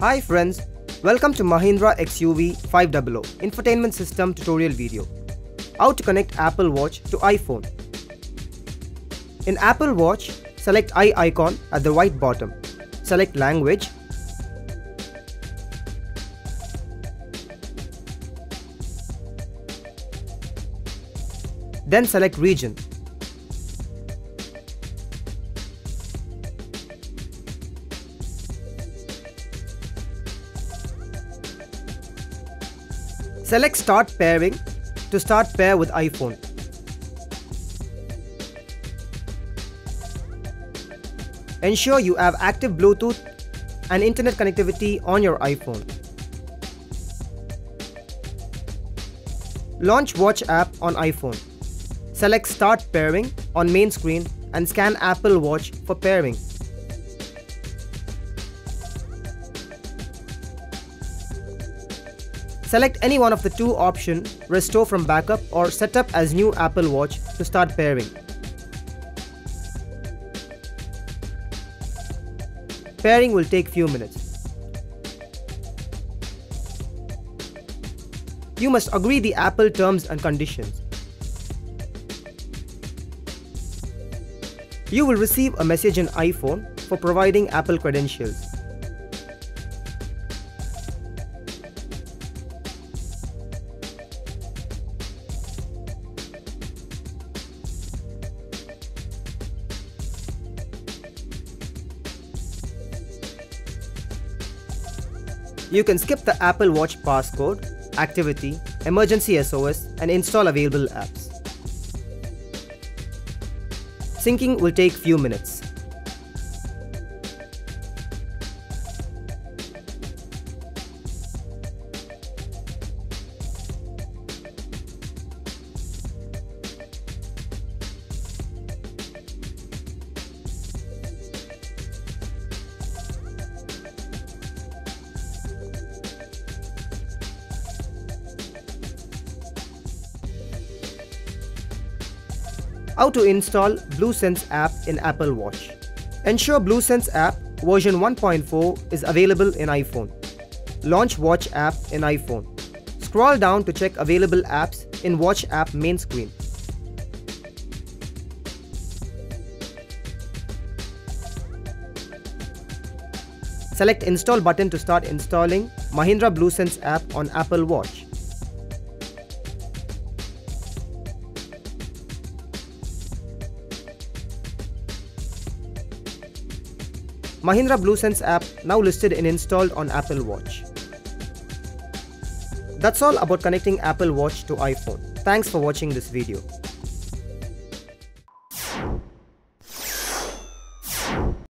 Hi friends, welcome to Mahindra XUV 500 infotainment system tutorial video. How to connect Apple Watch to iPhone. In Apple Watch, select i icon at the right bottom. Select language. Then select region. Select Start Pairing to start pair with iPhone. Ensure you have active Bluetooth and internet connectivity on your iPhone. Launch Watch app on iPhone. Select Start Pairing on main screen and scan Apple Watch for pairing. Select any one of the two options Restore from backup or Set up as new Apple Watch to start pairing. Pairing will take few minutes. You must agree the Apple terms and conditions. You will receive a message in iPhone for providing Apple credentials. You can skip the Apple Watch passcode, activity, emergency SOS and install available apps. Syncing will take few minutes. How to install BlueSense app in Apple Watch. Ensure BlueSense app version 1.4 is available in iPhone. Launch Watch app in iPhone. Scroll down to check available apps in Watch app main screen. Select Install button to start installing Mahindra BlueSense app on Apple Watch. Mahindra BlueSense app now listed and installed on Apple Watch. That's all about connecting Apple Watch to iPhone. Thanks for watching this video.